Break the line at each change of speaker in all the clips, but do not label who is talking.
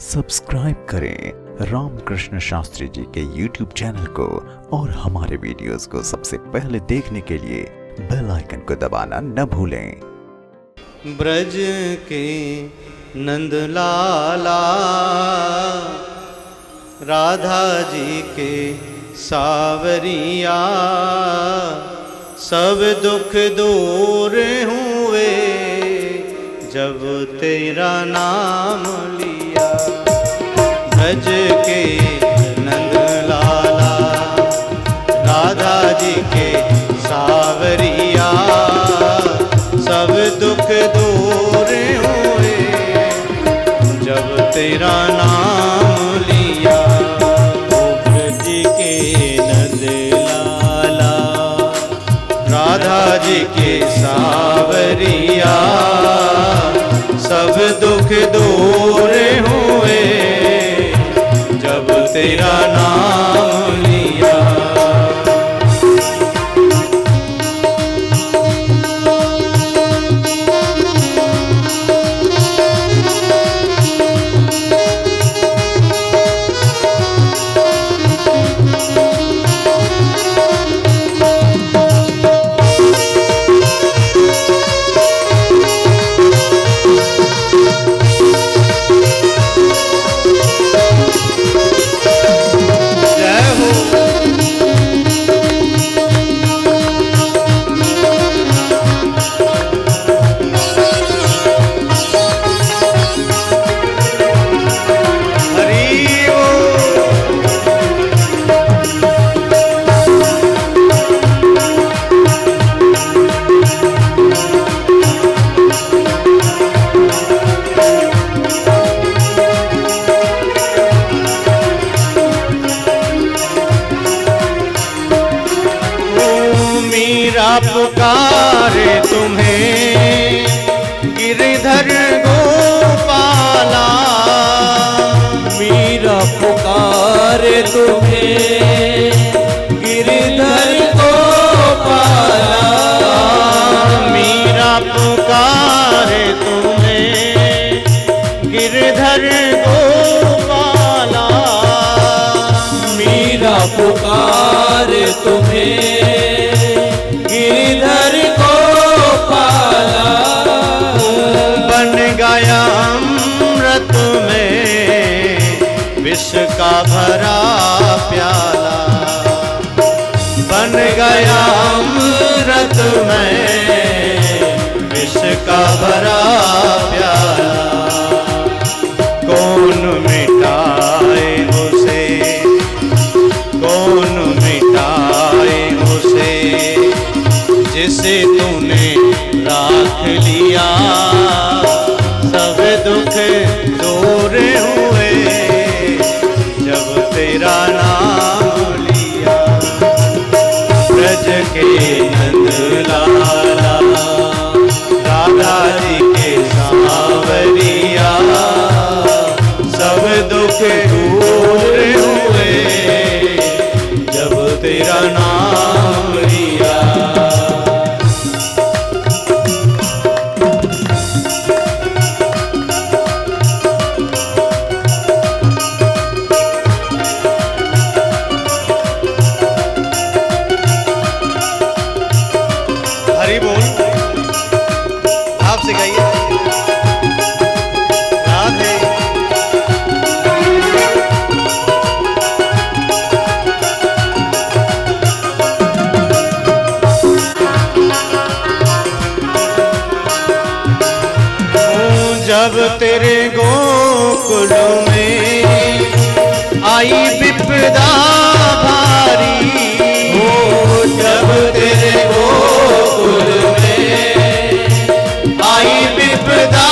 Subscribe करें रामकृष्ण शास्त्री जी के YouTube channel को और हमारे वीडियोस को सबसे पहले देखने के लिए बेल आइकन को दबाना न भूलें।
ब्रज के नंद राधा जी के सावरिया, सब दुख दूर हुए जब तेरा नाम लिया ब्रज के जब तेरा नाम तुम्हें। अमृत में विष का भरा प्याला कौन उसे? कौन जिसे जब तेरे गोकुल में आई विपदा भारी हो जब तेरे गोकुल में आई विपदा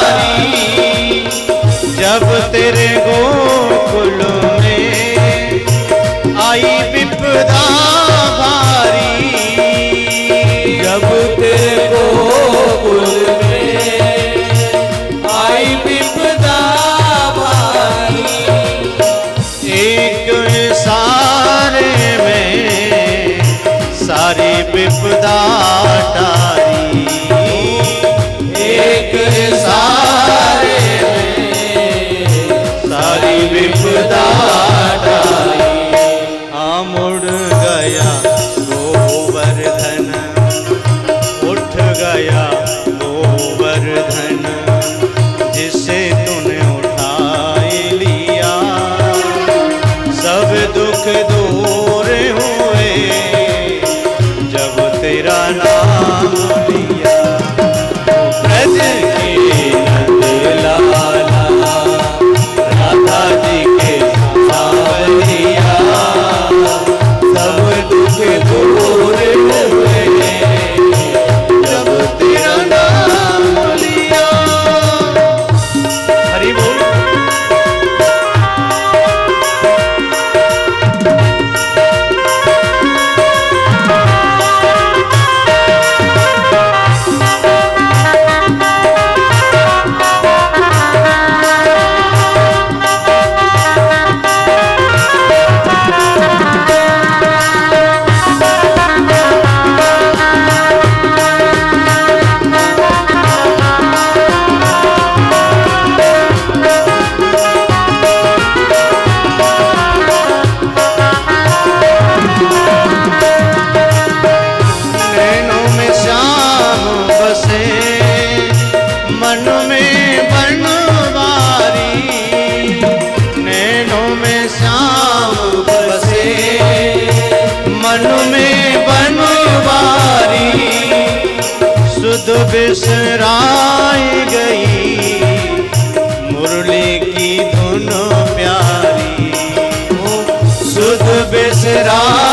भारी, जब तेरे गोकुल में
टारी
एक वन में
बनवारी नैनों में
श्याम बसे, मन में बन बारी सुध बिसराई गई, मुरली की धुन प्यारी, सुध बिसराई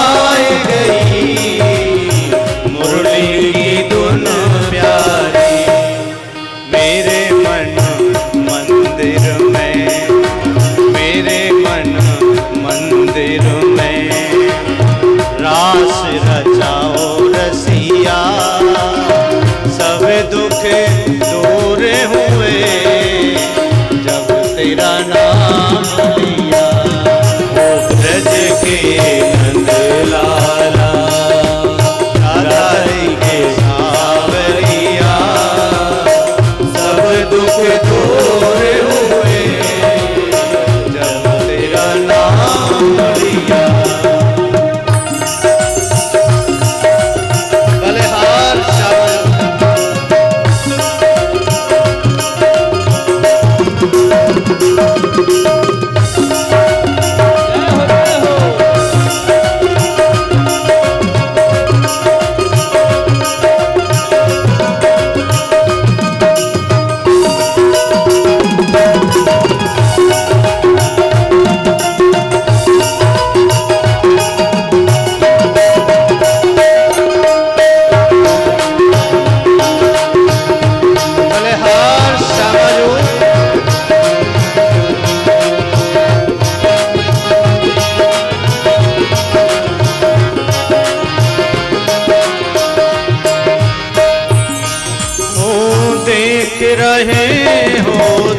रहे हो।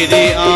मेरी आंखों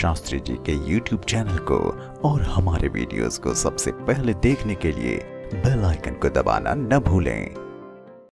शास्त्री जी के YouTube चैनल को और हमारे वीडियोस को सबसे पहले देखने के लिए बेल आइकन को दबाना न भूलें।